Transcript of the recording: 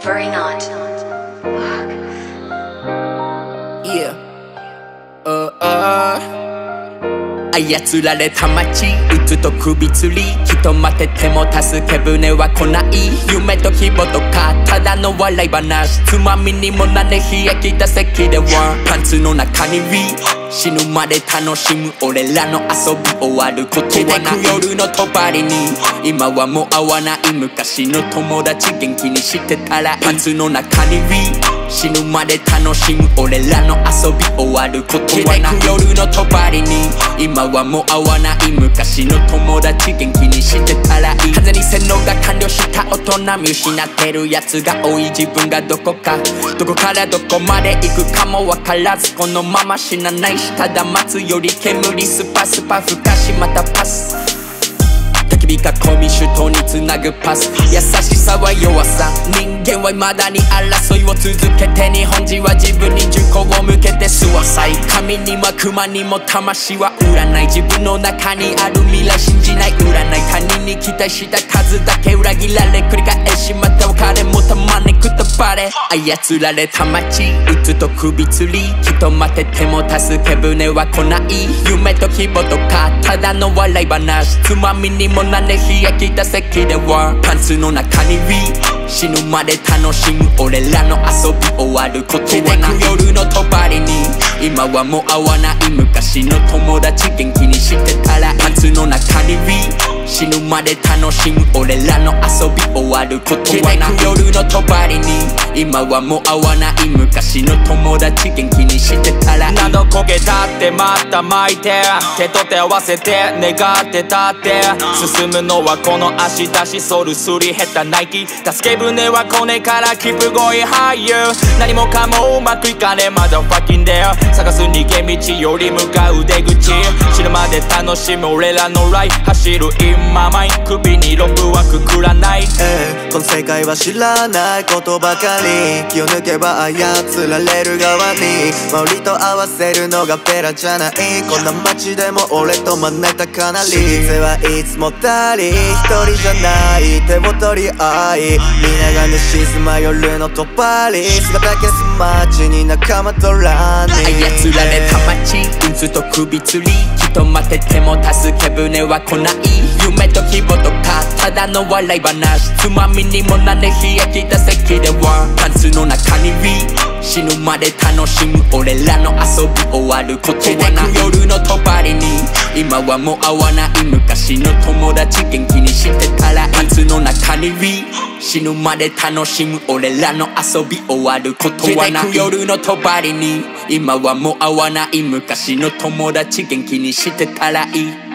Furry not. Yeah. Uh, uh. 操られた街うつと首吊り人待てても助け舟は来ない夢と希望とかただの笑い話つまみにもなれ冷え切った席ではパンツの中に V 死ぬまで楽しむ。俺らの遊び。終わることはない。夜のとばりに。今はもう会わない。昔の友達元気にしてたら。パンツの中に。V 死ぬまで楽しむ。俺らの遊び終わることはなく夜のとばりに。今はもう会わない。昔の友達元気にしてたらいい。完全に洗脳が完了した大人見失ってるやつが多い。自分がどこかどこからどこまで行くかも分からず。このまま死なないしただ待つより煙スパスパふかしまたパス焚き火囲み首都につなぐパス。優しさは弱さ。人間は未だに争いを続けて日本人は自分に銃口を向けてスワサイ神にも熊にも魂は占い。自分の中にある未来信じない占い。他人に期待した数だけ裏切られ繰り返しまた別れもたまにくたばれ操られた街うつと首吊り人待てても助け舟は来ない。夢と希望とかただの笑い話。つまみにもなれ冷え切った席ではパンツの中に V 死ぬまで楽しむ。俺らの遊び終わることはなく夜のとばりに。今はもう会わない。昔の友達元気にしてたらパンツの中に V 死ぬまで楽しむ。俺らの遊び終わることはなく夜のとばりに。今はもう会わない昔の友達元気にしてたら。いい何度こけたってまた巻いて。手と手合わせて願ってたって。進むのはこの足出しソルすり減ったナイキ。助け舟はコネからキープゴイハイユ何もかもうまくいかねえ。まだファッキンで探す逃げ道より向かう出口。死ぬまで楽しむ俺らのライ走る今マイ首にロープはくくらない。ええ。この世界は知らないことばかり。気を抜けば操られる側に。周りと合わせるのがペラじゃない。こんな街でも俺と真ん中かなり。人生はいつもたり。一人じゃない。手を取り合い。皆が寝静ま夜のとばり姿消す街に仲間とらに操られた街。うつと首吊り。人待てても助け舟は来ない夢と希望とかただの笑い話。つまみにもなれ冷え切った席ではパンツの中に V 死ぬまで楽しむ俺らの遊び終わることはなく夜のとばりに今はもう会わない昔の友達元気にしてたらいいパンツの中に V 死ぬまで楽しむ俺らの遊び終わることはなく夜のとばりに今はもう会わない昔の友達元気にしてたらいい。